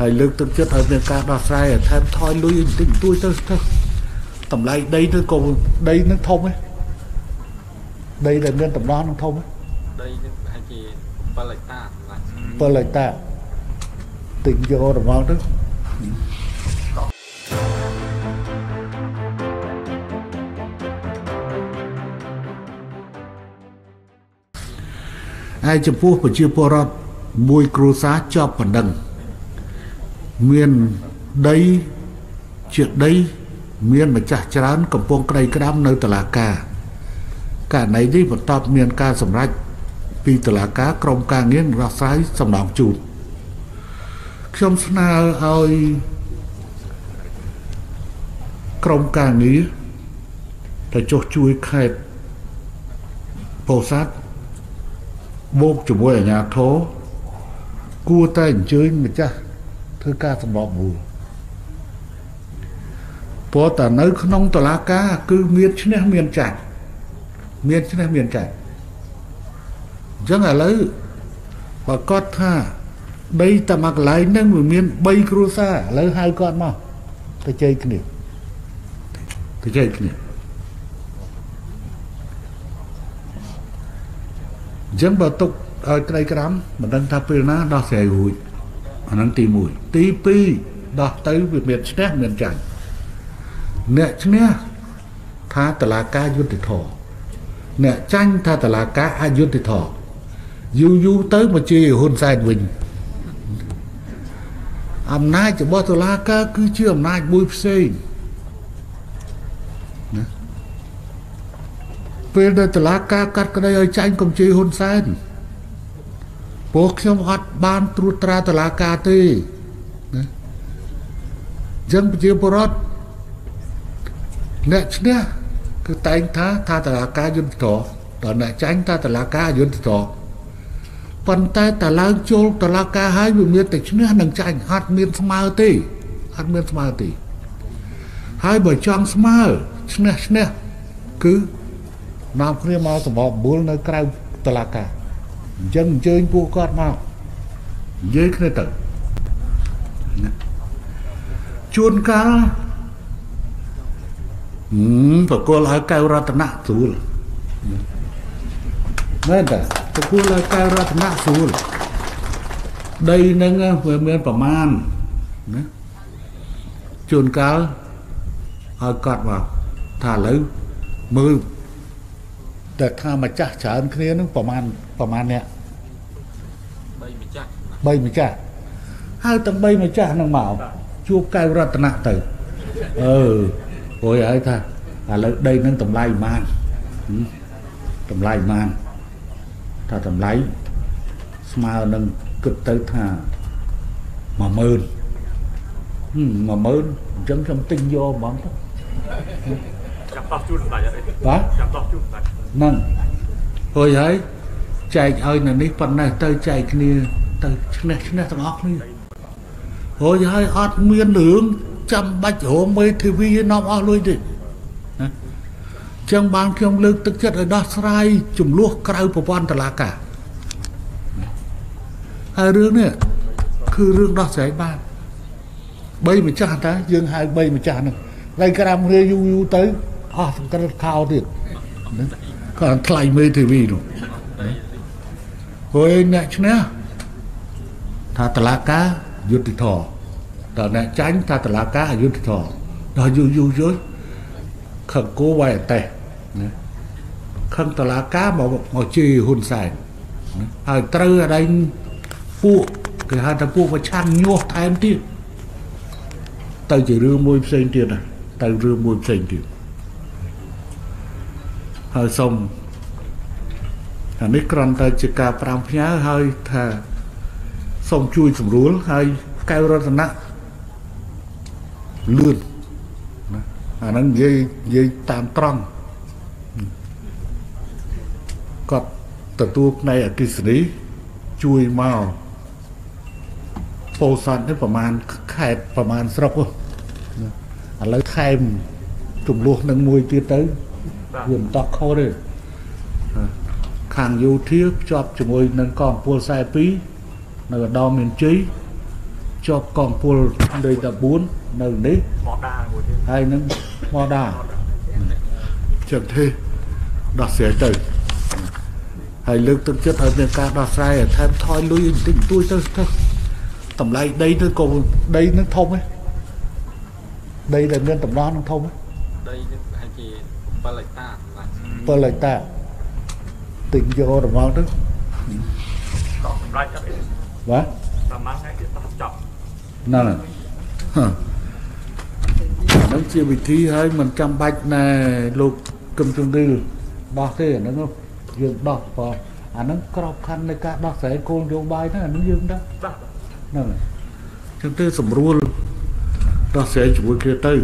ហើយលើកទឹកចិត្តឲ្យមានការដោះស្រាយឲ្យថែមថយលុយបន្តិចបន្តួចទៅទៅតម្លៃដីទៅក៏ដីនឹងធំហ៎ដីដែលមានតំណនឹងធំហ៎ដីនេះប្រហែលជា7ហិកតាសម្រាប់7ហិកតាទិញយកតំណទៅហើយចំពោះប្រជាពលរដ្ឋមួយគ្រួសារជាប់បណ្ដឹង មានដីជាដីមានម្ចាស់ច្រើនកំពុងក្តីក្តាំនៅតុលាការករណីនេះបន្ទាប់មានការសម្រេចពីតុលាការក្រុមការងារដោះស្រាយសំណងជូនខ្ញុំស្នើឲ្យក្រុមការងារទៅចុះជួយខេត្តពោធិ៍សាត់បូកជាមួយអាជ្ញាធរគួរតែអញ្ជើញម្ចាស់ ធ្វើការសម្របមួយព្រោះតែនៅក្នុងតឡាការ គឺមានឈ្នះមានចាច់មានឈ្នះមានចាច់អញ្ចឹងឥឡូវបើគាត់ថាដីតែមួយកន្លែងហ្នឹងវាមាន3គ្រួសារឥឡូវហៅគាត់មកទៅជ័យគ្នាទៅជ័យគ្នាអញ្ចឹងបើទុកឲ្យក្តីក្រាំមិនដឹងថាពេលណាដោះស្រាយរួច អាហ្នឹងទី1ទី2ដោះទៅវាមានឈ្នះមានចាញ់អ្នកឈ្នះថាតឡាការយុទ្ធធរអ្នកចាញ់ថាតឡាការអយុត្តិធម៌យូរយូរទៅមកជាហ៊ុនសែនវិញអំណាចរបស់តុលាការគឺជាអំណាចមួយផ្សេងណាពេលដែលតុលាការកាត់ក្តីឲ្យចាញ់កុំជេរហ៊ុនសែន ពួកខ្ញុំអត់បានត្រួតត្រាតុលាការទេណាអញ្ចឹងប្រជាពលរដ្ឋអ្នកឈ្នះគឺតែងថាថាតុលាការយុត្តិធម៌ដល់អ្នកចាញ់ថាតុលាការយុត្តិធម៌ប៉ុន្តែតឡើងចូលតុលាការហើយវាមានតែឈ្នះនិងចាញ់អត់មានស្មើទេអត់មានស្មើទេហើយបើចង់ស្មើឈ្នះឈ្នះគឺនាំគ្នាមកសម្របបុលនៅក្រៅតុលាការ អញ្ចឹងអញ្ជើញពួកគាត់មកនិយាយគ្នាទៅណាជួនកាលហឹមប្រគល់ឲ្យកៅរតនៈស្រួលមែនតាប្រគល់ឲ្យកៅរតនៈស្រួលដីហ្នឹងវាមានប្រមាណណាជួនកាលឲ្យកត់មកថាឥឡូវមើល តែថាម្ចាស់ច្រើនគ្នាហ្នឹងប្រមាណប្រមាណអ្នកបីម្ចាស់3ម្ចាស់ហើយទាំង3ម្ចាស់ហ្នឹងមកជួបកៅរតនៈទៅអឺព្រោះឲ្យថាឥឡូវដីហ្នឹងតម្លៃប៉ុន្មានហឹមតម្លៃប៉ុន្មានថាតម្លៃស្មើនឹងគិតទៅថា10000ហឹម10000អញ្ចឹងខ្ញុំទិញយកហ្មងទៅ ចាំតោះជូនសម្ដេចអត់ទេបាទចាំតោះជូនសម្ដេចហ្នឹងហួយហើយចែកឲ្យនៅនេះប៉ុណ្ណេះទៅចែកគ្នាទៅឈ្នះឈ្នះទាំងអស់គ្នាហួយហើយអត់មានរឿងចាំបាច់រោមេធាវីឯនាំអស់លុយទេណាចឹងបានខ្ញុំលើកទឹកចិត្តឲ្យដោះស្រាយចំនួនក្រៅប្រព័ន្ធតឡាការហើយរឿងនេះគឺរឿងដោះស្រាយបានបីម្ចាស់តាយើងហៅបីម្ចាស់ហ្នឹងហើយក្រាមរាយូរយូរទៅ អស់សង្កត់ខោទៀតគាត់ថ្លៃមេធាវីនោះហើយអ្នកឈ្នះថាតឡាការយុទ្ធធរដល់អ្នកចាញ់ថាតឡាការអយុទ្ធធរដល់យូរយូរយូរខឹងគោវាយអតេះណាខឹងតឡាការមកមកជេរហ៊ុនសែនណាហើយត្រូវអដែងពួកគេហៅថាពួកប្រឆាំងញាស់ថែមទៀតទៅជារឿងមួយផ្សេងទៀតណាទៅរឿងមួយផ្សេងទៀត ហើយសូមអានេះគ្រាន់តែជាការប្រាំផ្ញើហើយថាសូមជួយស្រួលហើយកៅរតនៈលឿនណាអាហ្នឹងនិយាយនិយាយតាមត្រង់គាត់ទទួលផ្នែកអគិសនីជួយមកពោធិ៍សាត់នេះប្រហែលខេត្តប្រហែលស្រុកហ៎ណាឥឡូវថែមចំនួននឹងមួយទៀតទៅ វាមិនតោះខុសទេខាងយោធាភ្ជាប់ជាមួយនឹងកងពល42នៅឧត្តរមានជ័យជាប់កងពលលេខ14នៅនេះមកដាមួយទៀតហើយនឹងមកដាចឹងទេដោះស្រាយទៅហើយលើកទឹកចិត្តឲ្យមានការដោះស្រាយឲ្យថែមថយលុយបន្តិចបន្តួចទៅទៅតម្លៃដីទៅក៏ដីនឹងធំឯងដីដែលមានតំណនឹងធំឯងដីនឹងប្រហែលជា 7ហិកតាសម្រាប់7ហិកតាទិញយកដំងទៅក៏សម្រាប់ចិត្តបាទប្រហែលថ្ងៃទៀតដល់ចប់ហ្នឹងហើយហ៎ហ្នឹងជាវិធីហើយមិនចាំបាច់ណែលោកកឹមជំរឿដោះទេអាហ្នឹងយើងដោះបើអាហ្នឹងក្របខ័ណ្ឌនៃការដោះស្រាយគោលនយោបាយហ្នឹងអាហ្នឹងយើងដឹងបាទហ្នឹងហើយចឹងទៅស្រួលដោះស្រាយជាមួយគ្នាទៅ